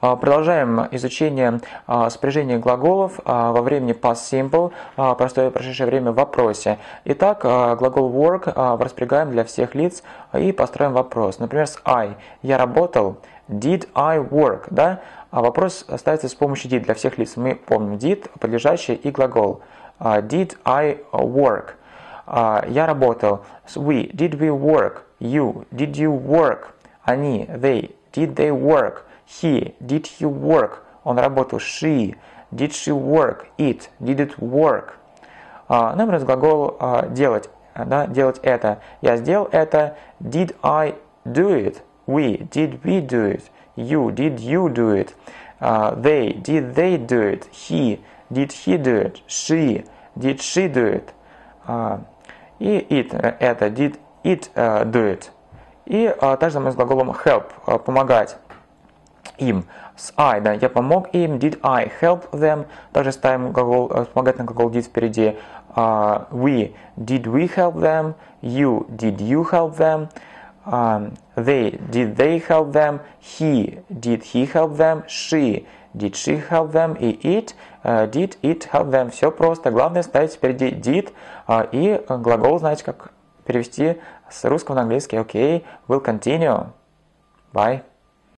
А, продолжаем изучение а, спряжения глаголов а, во времени past simple, простое прошедшее время в вопросе. Итак, глагол work распрягаем для всех лиц и построим вопрос. Например, с I. Я работал. Did I work? Да? А вопрос ставится с помощью did для всех лиц. Мы помним did, подлежащий и глагол. Did I work? Я работал. We. Did we work? You. Did you work? Они. They. Did they work? He. Did he work? Он работал. She. Did she work? It. Did it work? А, например, глагол а, делать. Да, делать это. Я сделал это. Did I do it? We. Did we do it? You. Did you do it? Uh, they. Did they do it? He. Did he do it? She. Did she do it? Uh, и it. Это. Did it uh, do it? И uh, также мы с глаголом help. Uh, помогать им. С I, да, я помог им. Did I help them? Также ставим глагол, вспомогательный глагол did впереди. Uh, we, did we help them? You, did you help them? Um, they, did they help them? He, did he help them? She, did she help them? И it, uh, did it help them? Все просто. Главное ставить впереди did uh, и глагол, знаете, как перевести с русского на английский. Окей, okay, we'll continue. Bye.